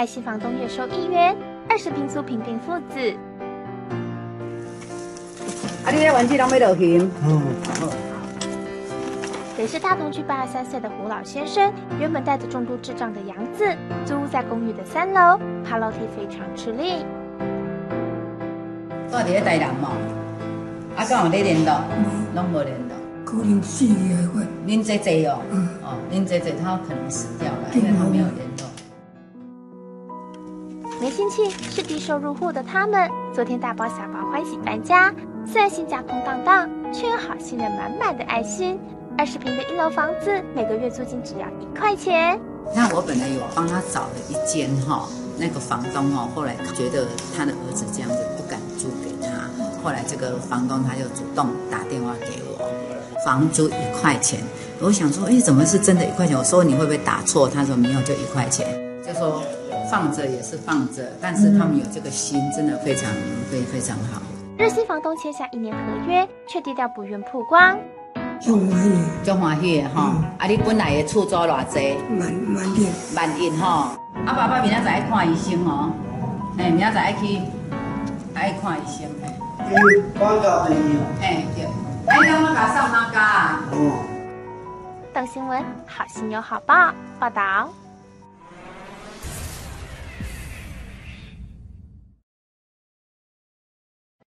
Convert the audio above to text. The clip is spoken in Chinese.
爱心房东月收一元，二十平租平平父子。啊，你咧玩具拢要落去？嗯。也是大同区八十三岁的胡老先生，原本带着重度智障的杨子，租屋在公寓的三楼，爬楼梯非常吃力。住伫咧台南嘛，啊，敢有咧联络？拢无联络。可能死了会。恁姐姐哦，哦，恁姐姐她可能死掉了，因为她没有联络。没亲戚，是低收入户的他们，昨天大包小包欢喜搬家。虽然新家空荡荡，却有好心人满满的爱心。二十平的一楼房子，每个月租金只要一块钱。那我本来有帮他找了一间哈，那个房东哦，后来觉得他的儿子这样子不敢租给他，后来这个房东他就主动打电话给我，房租一块钱。我想说，哎，怎么是真的一块钱？我说你会不会打错？他说没有，就一块钱。就说放着也是放着，但是他们有这个心，真的非常非非常好。热心房东签下一年合约，却低调不愿曝光。足欢喜，足欢喜的吼！啊，你本来的厝租偌济？万万亿，万亿吼！啊，爸爸明仔载爱看医生哦，哎，明仔载爱去爱看医生嘿。去关家医院。哎，对。哎，你要甲送哪家啊？等新闻，好心有好报，报道。